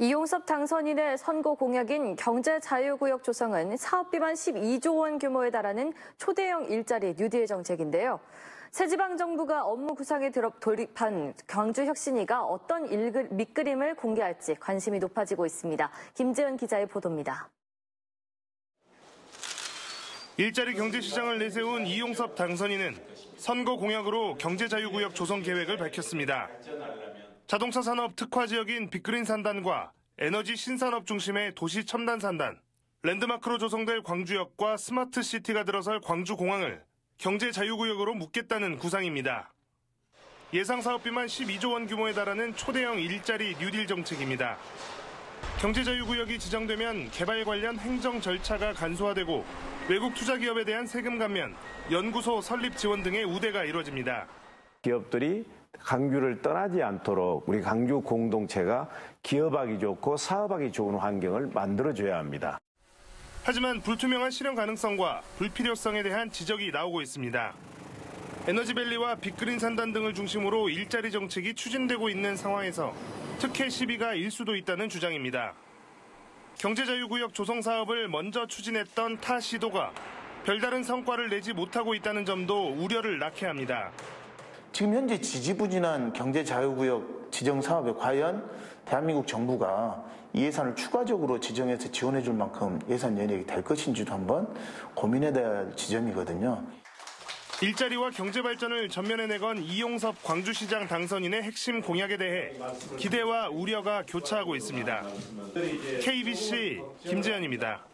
이용섭 당선인의 선거 공약인 경제자유구역 조성은 사업비만 12조 원 규모에 달하는 초대형 일자리 뉴딜 정책인데요. 새 지방정부가 업무 구상에 돌입한 광주혁신이가 어떤 일글, 밑그림을 공개할지 관심이 높아지고 있습니다. 김재현 기자의 보도입니다. 일자리 경제시장을 내세운 이용섭 당선인은 선거 공약으로 경제자유구역 조성 계획을 밝혔습니다. 자동차 산업 특화 지역인 빛그린 산단과 에너지 신산업 중심의 도시 첨단 산단, 랜드마크로 조성될 광주역과 스마트 시티가 들어설 광주공항을 경제 자유구역으로 묶겠다는 구상입니다. 예상 사업비만 12조 원 규모에 달하는 초대형 일자리 뉴딜 정책입니다. 경제 자유구역이 지정되면 개발 관련 행정 절차가 간소화되고 외국 투자 기업에 대한 세금 감면, 연구소 설립 지원 등의 우대가 이뤄집니다. 기업들이 강주를 떠나지 않도록 우리 강주 공동체가 기업하기 좋고 사업하기 좋은 환경을 만들어줘야 합니다. 하지만 불투명한 실현 가능성과 불필요성에 대한 지적이 나오고 있습니다. 에너지밸리와 빅그린 산단 등을 중심으로 일자리 정책이 추진되고 있는 상황에서 특혜 시비가 일 수도 있다는 주장입니다. 경제자유구역 조성 사업을 먼저 추진했던 타 시도가 별다른 성과를 내지 못하고 있다는 점도 우려를 낳게 합니다. 지금 현재 지지부진한 경제자유구역 지정 사업에 과연 대한민국 정부가 이 예산을 추가적으로 지정해서 지원해 줄 만큼 예산 연역이 될 것인지도 한번 고민해야 될 지점이거든요. 일자리와 경제 발전을 전면에 내건 이용섭 광주시장 당선인의 핵심 공약에 대해 기대와 우려가 교차하고 있습니다. KBC 김재현입니다.